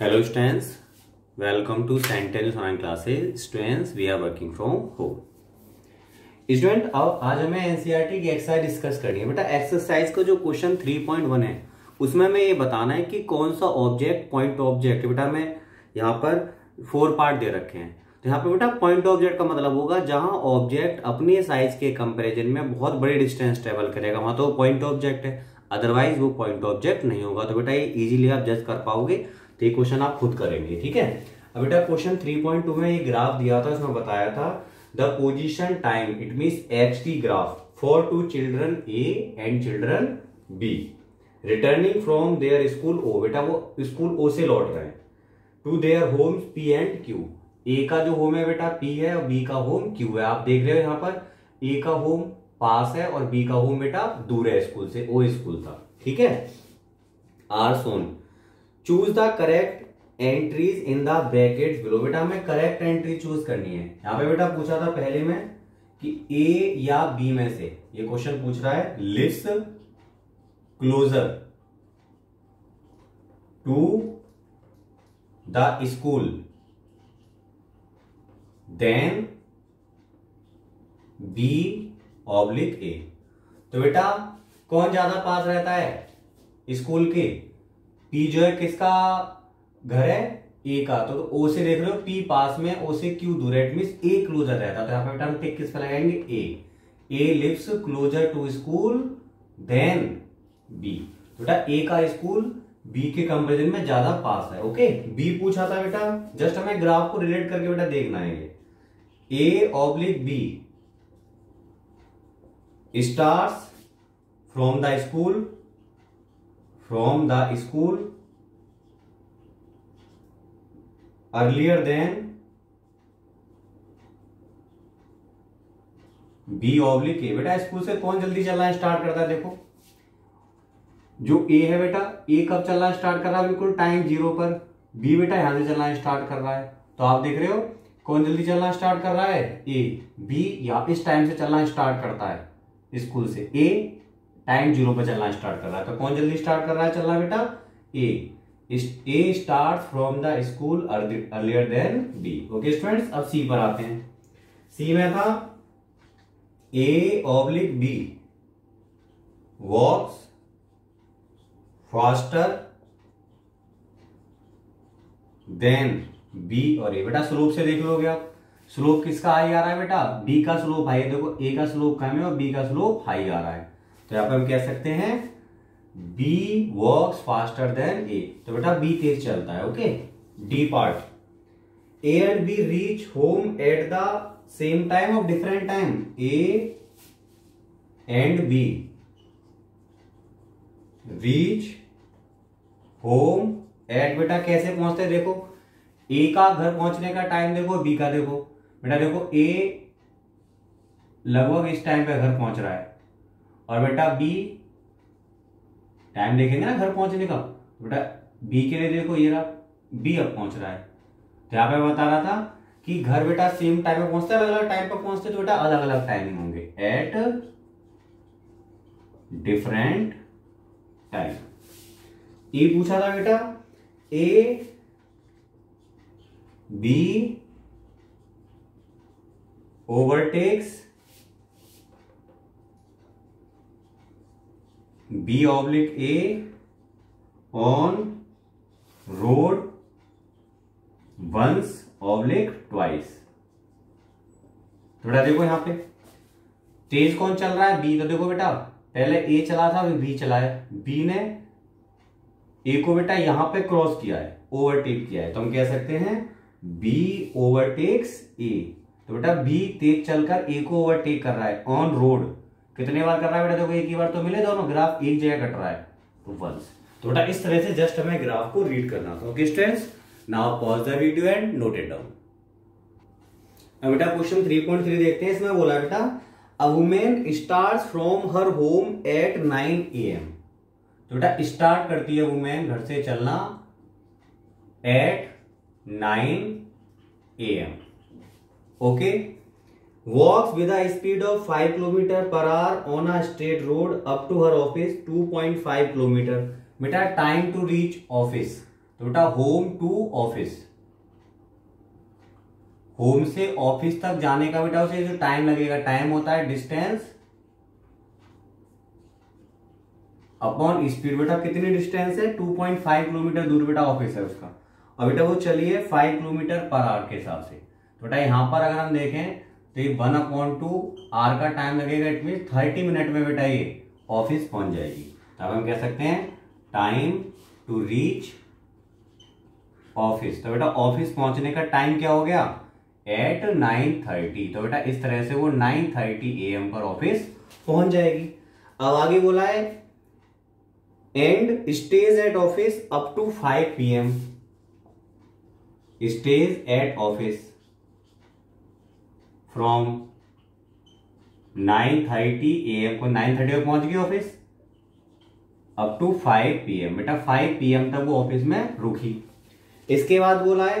Hello students, welcome to Sentinels online classes. Students, we are working from home. Student अब आज हमें NCERT की exercise discuss करनी है। बेटा एक्सरसाइज का जो क्वेश्चन 3.1 है उसमें हमें ये बताना है कि कौन सा ऑब्जेक्ट पॉइंट ऑब्जेक्ट बेटा हमें यहाँ पर फोर पार्ट दे रखे हैं। तो यहाँ पे बेटा पॉइंट ऑब्जेक्ट का मतलब होगा जहाँ ऑब्जेक्ट अपने साइज़ के कंपैरिजन में बहुत बड़ी डिस्टेंस ट्रेवल करेगा। वहाँ तो पॉइंट ऑब्जेक्ट है अदरवाइज़ वो पॉइंट ऑब्जेक्ट नहीं होगा। तो बेटा ये इजीली आप जज कर पाओगे। तो ये क्वेश्चन आप खुद करेंगे, ठीक है? अब बेटा क्वेश्चन 3.2 में ये ग्राफ दिया था उसमें बताया था the position time it mean X T graph for two children A and children B returning from their school ओ बेटा वो स्कूल ओ से लौट रहे हैं। To their homes P and Q A का जो होम है बेटा पी है और बी का होम क्यू है। आप देख रहे हो यहाँ पर ए का होम पास है और बी का होम बेटा दूर है स्कूल से ओ स्कूल था ठीक है? Our son choose the correct entries in the bracket below बेटा, हमें करेक्ट एंट्री चूज़ करनी है। यहाँ पे बेटा पूछा था पहले में कि ए या बी में से। ये क्वेश्चन पूछ रहा है list closer to the school than B oblique A तो बेटा, कौन ज़्यादा पास रहता है? स्कूल के। पी जो है किसका घर है? ए का। तो, तो ओ से देख रहे हो पी पास में ओ से क्यू दूर है मीन ए क्लोजर रहता तो यहाँ पे बेटा हम टिक किस पे लगाएँगे? A A lives closer to school than B बेटा ए का स्कूल बी के कंपेरिजन में ज़्यादा पास है ओके बी पूछा था बेटा जस्ट हमें ग्राफ को रिलेट करके बेटा देखना है A oblique B starts from the school from the school earlier than B oblique A बेटा स्कूल से कौन जल्दी चलना स्टार्ट करता है? देखो। जो ए है बेटा ए कब चलना स्टार्ट कर रहा है? बिल्कुल टाइम ज़ीरो पर। बी बेटा, यहाँ से चलना स्टार्ट कर रहा है। तो आप देख रहे हो, कौन जल्दी चलना स्टार्ट कर रहा है? ए बी या इस टाइम से चलना स्टार्ट करता है स्कूल से। ए टाइम ज़ीरो पर चलना स्टार्ट कर रहा है। तो कौन जल्दी स्टार्ट कर रहा है? चलना बेटा A A start from the school earlier than B okay students अब सी पर आते हैं। सी में था A oblique B walks faster than B और ए बेटा स्लोप से देख लोगे आप। स्लोप किसका हाई आ रहा है बेटा? बी का स्लोप हाई है। देखो ए का स्लोप कम है और बी का स्लोप हाई आ रहा है। तो यहाँ पर हम कह सकते हैं B work faster than A तो बेटा बी तेज चलता है okay D part A and B reach home at the same time of different time A and B reach home at बेटा कैसे पहुँचते देखो? ए का घर पहुँचने का टाइम देखो बी का देखो। बेटा देखो ए लगभग इस टाइम पे घर पहुँच रहा है। और बेटा बी टाइम देखेंगे ना घर पहुँचने का। बेटा बी के लिए देखो ये रहा बी अब पहुँच रहा है। तो यहाँ पे बता रहा था कि घर बेटा सेम टाइम पे पहुँचते अलग अलग टाइम पे पहुँचते तो बेटा अलग अलग टाइमिंग होंगे। एट डिफरेंट टाइम ए पूछा था बेटा A B overtakes B oblique A on road once oblique twice थोड़ा देखो यहाँ पे। तेज कौन चल रहा है? बी तो देखो बेटा, पहले ए चला था, फिर बी चलाया बी ने ए को बेटा यहाँ पे क्रॉस किया है ओवरटेक किया है। तो हम कह सकते हैं बी ओवरटेक्स ए तो बेटा बी तेज चलकर ए को ओवरटेक कर रहा है ऑन रोड कितने बार कर रहा है बेटा? देखो, एक ही बार तो मिले दोनों, ग्राफ एक जगह कट रहा है। तो वंस तो बेटा, इस तरह से जस्ट हमें ग्राफ को रीड करना था। Okay students now pause the video and note it down अब बेटा क्वेश्चन 3.3 देखते हैं। इसमें बोला बेटा a women start from her home at 9 AM तो बेटा स्टार्ट करती है वुमेन घर से चलना at 9 AM okay walks with a speed of 5 km per hour on a straight road up to her office 2.5 km बेटा टाइम टू रीच ऑफ़िस तो बेटा होम टू ऑफ़िस होम से ऑफ़िस तक जाने का बेटा उसे जो टाइम लगेगा टाइम होता है डिस्टेंस अपॉन स्पीड बेटा कितनी डिस्टेंस है? 2.5 किलोमीटर दूर बेटा ऑफ़िस है उसका। और बेटा वो चलिए 5 किलोमीटर पर आवर के हिसाब से। तो बेटा यहाँ पर अगर हम देखें तो ये वन अपॉन टू आर का टाइम लगेगा इट मीन थर्टी मिनट में बेटा ये ऑफ़िस पहुँच जाएगी। तो अब हम कह सकते हैं टाइम टू रीच ऑफ़िस तो बेटा ऑफ़िस पहुँचने का टाइम क्या हो गया? एट नाइन थर्टी तो बेटा इस तरह से वो नाइन थर्टी ए एम पर ऑफ़िस पहुँच जाएगी। अब आगे बोला है and stage at office up to five P M stage at office from nine thirty A M को नाइन थर्टी पर पहुँच गई office up to five P M बेटा फाइव पी एम तक वो ऑफ़िस में रुकी। इसके बाद बोला है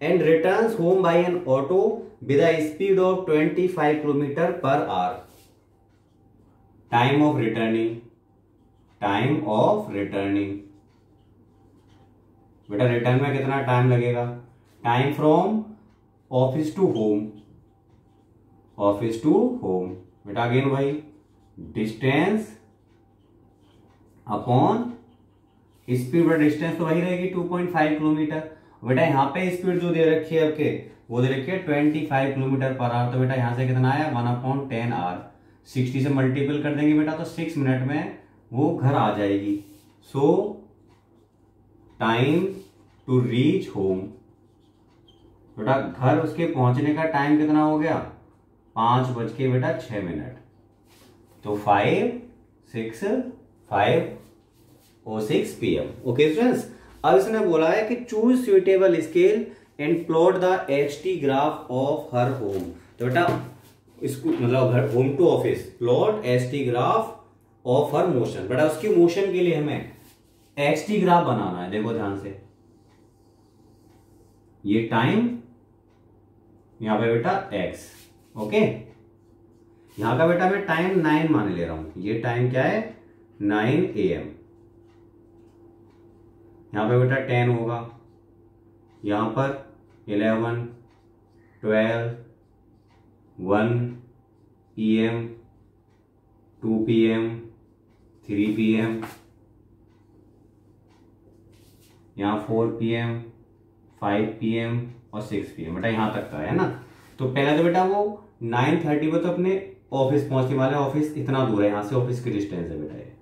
and return home by an auto with speed of twenty five kilometre per hour time of returning time of returning बेटा रिटर्न में कितना टाइम लगेगा? Time from office to home office to home बेटा अगेन भाई distance upon speed बेटा distance तो वही रहेगी 2.5 किलोमीटर। बेटा, यहाँ पे स्पीड जो दे रखी है आपके, वो दे रखी है 25 किलोमीटर पर आवर तो बेटा, यहाँ से कितना आया? One upon ten hour sixty से मल्टीपल कर देंगे बेटा तो सिक्स मिनट में वो घर आ जाएगी। So time to reach home बेटा, घर उसके पहुँचने का टाइम कितना हो गया? पाँच बज के बेटा छह मिनट। तो five six five O six P M okay students अब इसने बोला है कि choose suitable scale and plot the H T graph of her home तो बेटा, इसको मतलब घर home to office plot H T graph of her motion बेटा, उसकी मोशन के लिए हमें एच टी ग्राफ बनाना है। देखो ध्यान से। ये टाइम यहाँ पे बेटा एक्स ओके यहाँ का बेटा मैं टाइम नाइन मान ले रहा हूँ। ये टाइम क्या है? नाइन ए एम यहाँ पे बेटा टेन होगा। यहाँ पर eleven twelve one P M two P M three P M यहाँ four P M five P M और सिक्स पी एम बेटा यहाँ तक का है ना? तो पहले तो बेटा वो नाइन थर्टी पर तो अपने ऑफ़िस पहुँचने वाले ऑफ़िस इतना दूर है, यहाँ से ऑफ़िस की डिस्टेंस है बेटा ये।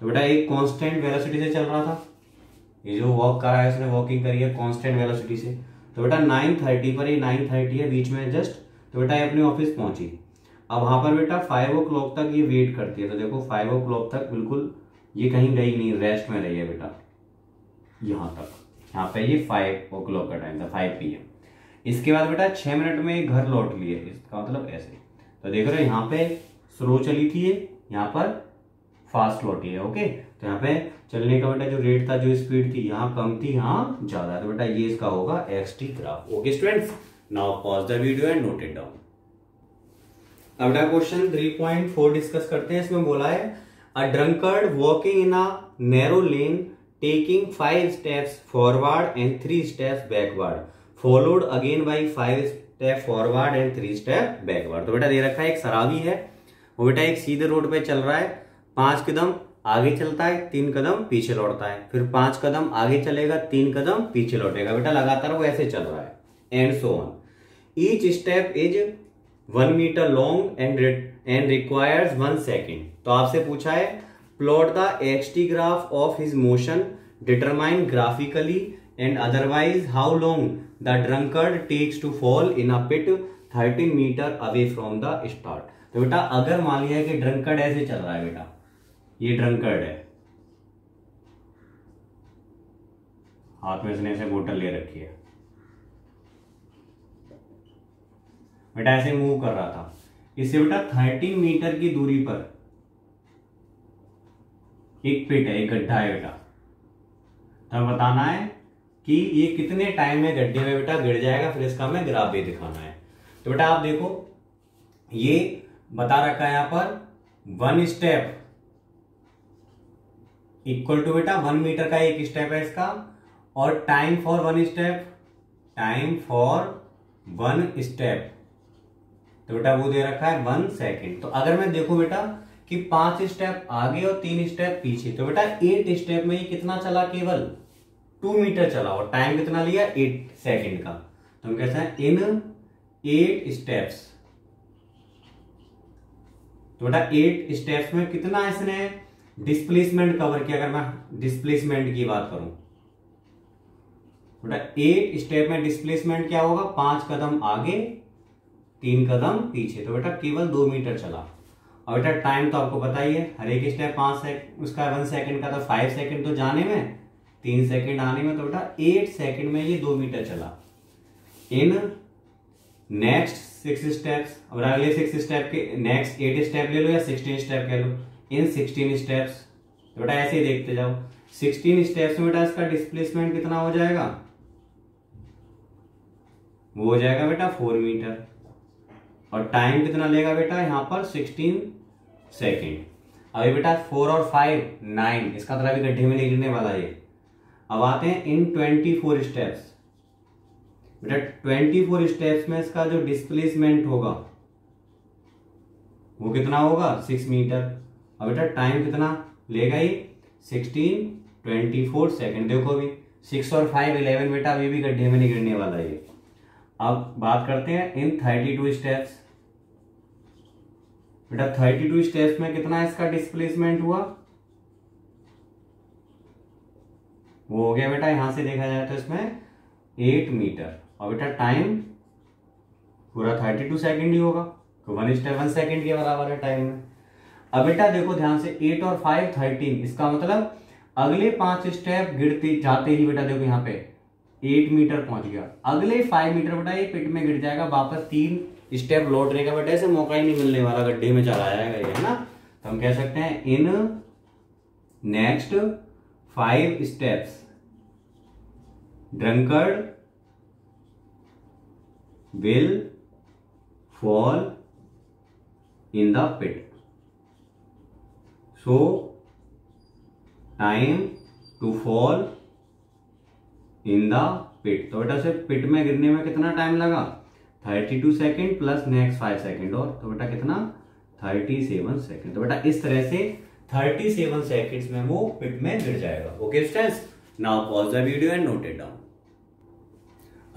तो बेटा एक कांस्टेंट वेलोसिटी से चल रहा था। ये जो वॉक करा है उसने वॉकिंग करी है कांस्टेंट वेलोसिटी से। तो बेटा नाइन थर्टी पर ये नाइन थर्टी है, बीच में जस्ट तो बेटा ये अपने ऑफ़िस पहुँची। अब वहाँ पर बेटा फाइव ओ तक ये वेट करती है। तो देखो फाइव ओ तक बिल्कुल ये कहीं गई नहीं रेस्ट में रही है बेटा। यहाँ तक, यहाँ पे ये फाइव ओ क्लॉक का टाइम था फाइव पी इसके बाद बेटा छह मिनट में घर लौट लिए, इसका मतलब ऐसे। तो देख रहे हो, यहाँ पे स्लो चली थी यहाँ पर फास्ट लौटी है ओके तो यहाँ पे चलने का बेटा जो रेट था, जो स्पीड थी, यहाँ कम थी, यहाँ ज़्यादा। तो बेटा ये इसका होगा X T graph okay students now pause the video and note it down अब बेटा क्वेश्चन 3.4 डिस्कस करते हैं, इसमें बोला है a drunkard walking in a narrow lane taking five steps forward and three steps backward followed again by five step forward and three step backward तो बेटा दे रखा है, एक शराबी है। वो बेटा एक सीधे रोड पे चल रहा है, पाँच कदम आगे चलता है, तीन कदम पीछे लौटता है। फिर पाँच कदम आगे चलेगा, तीन कदम पीछे लौटेगा। बेटा लगातार वो ऐसे चल रहा है and so on each step is one metre long and and requires one second तो आपसे पूछा है plot the X T graph of his motion determine graphically and otherwise how long the drunkard takes to fall in a pit thirteen metre away from the start तो बेटा, अगर मान लिया कि ड्रंकर्ड ऐसे चल रहा है बेटा, ये ड्रंकर्ड है। हाथ में इसने ऐसे बोतल ले रखी है। बेटा, ऐसे मूव कर रहा था। इससे बेटा थर्टीन मीटर की दूरी पर एक पिट है, एक गड्ढा है बेटा। तो बताना है कि ये कितने टाइम में गड्ढे में बेटा गिर जाएगा, फिर इसका हमें ग्राफ भी दिखाना है। तो बेटा आप देखो, ये बता रखा है यहाँ पर वन स्टेप इक्वल टू बेटा वन मीटर का एक स्टेप है इसका, और time for one step time for one step तो बेटा वो दे रखा है वन सेकेंड तो अगर मैं देखू बेटा कि पाँच स्टेप आगे और तीन स्टेप पीछे तो बेटा एट स्टेप में ये कितना चला केवल? टू मीटर चला और टाइम कितना लिया? एट सेकेंड का। तो हम कहते हैं इन एट स्टेप्स तो बेटा एट स्टेप्स में कितना इसने डिस्प्लेसमेंट कवर किया? अगर मैं डिस्प्लेसमेंट की बात करूँ। बेटा एट स्टेप में डिस्प्लेसमेंट क्या होगा? पाँच कदम आगे, तीन कदम पीछे। तो बेटा, केवल दो मीटर चला। और बेटा टाइम तो आपको है हर एक स्टेप पाँच सेकंड उसका वन सेकंड का तो फाइव सेकंड तो जाने में। तीन सेकंड आने में तो बेटा एट सेकंड में ये दो मीटर चला। इन नेक्स्ट सिक्स स्टेप्स और अगले सिक्स स्टेप के नेक्स्ट एट स्टेप ले लो या सिक्सटीन स्टेप कह लो, इन सिक्सटीन स्टेप्स तो बेटा ऐसे ही देखते जाओ। सिक्सटीन स्टेप्स में बेटा इसका डिस्प्लेसमेंट कितना हो जाएगा? वो हो जाएगा बेटा फोर मीटर। और टाइम कितना लेगा बेटा? यहाँ पर सिक्सटीन सेकेंड अभी बेटा फोर और फाइव नाइन इसका तरह भी गड्ढे में नहीं गिरने वाला ये। अब आते हैं इन ट्वेंटी फोर स्टेप्स बेटा, ट्वेंटी फोर स्टेप्स में इसका जो डिस्प्लेसमेंट होगा, वो कितना होगा? सिक्स मीटर अब बेटा टाइम कितना? लेगा ये सिक्सटीन ट्वेंटी फोर सेकेंड देखो अभी सिक्स और फाइव इलेवन बेटा अभी भी गड्ढे में नहीं गिरने वाला ये। अब बात करते हैं इन थर्टी टू स्टेप्स बेटा थर्टी टू स्टेप्स में कितना इसका डिस्प्लेसमेंट हुआ? वो हो गया बेटा, यहाँ से देखा जाए तो इसमें एट मीटर और बेटा टाइम पूरा थर्टी टू सेकेंड ही होगा तो वन स्टेप वन सेकेंड के बराबर है टाइम में। अब बेटा देखो ध्यान से एट और फाइव थर्टीन इसका मतलब अगले पाँच स्टेप गिरते जाते ही बेटा देखो यहाँ पे एट मीटर पहुँच गया। अगले फाइव मीटर बेटा ये पिट में गिर जाएगा, वापस तीन स्टेप लौटने का बेटा, ऐसे मौका ही नहीं मिलने वाला, गड्ढे में चला जाएगा ये, है ना? तो हम कह सकते हैं in next five steps. Drunkard will fall in the pit. So, time to fall in the pit. तो बेटा सिर्फ़ पिट में गिरने में कितना टाइम लगा? 32 सेकेंड प्लस नेक्स्ट 5 सेकेंड। और तो बेटा कितना? 37 सेकेंड। तो बेटा इस तरह से 37 सेकेंड्स में वो पिट में गिर जाएगा। Okay students now pause the video and note it down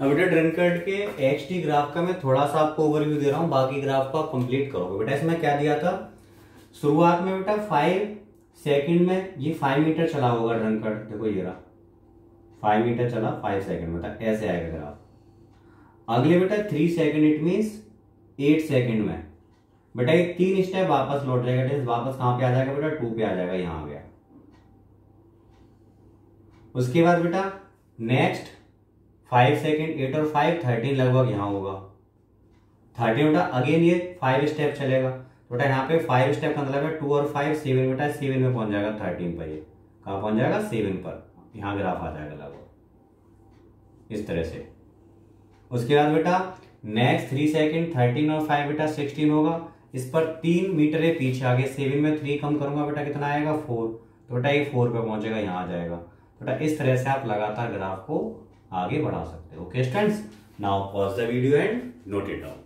अब बेटा ड्रनकर्ड के एक्स टी ग्राफ का मैं थोड़ा सा आपको ओवरव्यू दे रहा हूँ, बाकी ग्राफ को आप कंप्लीट करोगे। बेटा, इसमें क्या दिया था? शुरुआत में बेटा फाइव सेकंड में ये फाइव मीटर चला होगा ड्रनकर्ड देखो ये रहा। फाइव मीटर चला फाइव सेकंड में था। ऐसे आएगा ग्राफ अगले बेटा three second it mean eight second में। बेटा तीन स्टेप वापस लौट जाएगा वापस कहाँ पे आ जाएगा बेटा? टू पे आ जाएगा, यहाँ गया। उसके बाद बेटा नेक्स्ट फाइव सेकेंड एट और फाइव थर्टीन लगभग यहाँ होगा। थर्टीन बेटा अगेन ये फाइव स्टेप चलेगा। बेटा, यहाँ पे फाइव स्टेप का मतलब है टू और फाइव सेवन बेटा सेवन में पहुँच जाएगा थर्टीन पर ये। कहा पहुँच जाएगा? सेवन पर। यहाँ ग्राफ आ जाएगा लगभग। इस तरह से। उसके बाद बेटा नेक्स्ट थ्री सेकेंड थर्टीन और फाइव बेटा सिक्सटीन होगा। इस पर तीन मीटर है पीछे आगे सेवन में थ्री कम करूँगा बेटा, कितना आएगा? फोर तो बेटा ये फोर पे पहुंचेगा, यहाँ आ जाएगा। बेटा इस तरह से आप लगातार ग्राफ को आगे बढ़ा सकते हो। Okay students now pause the video and note it down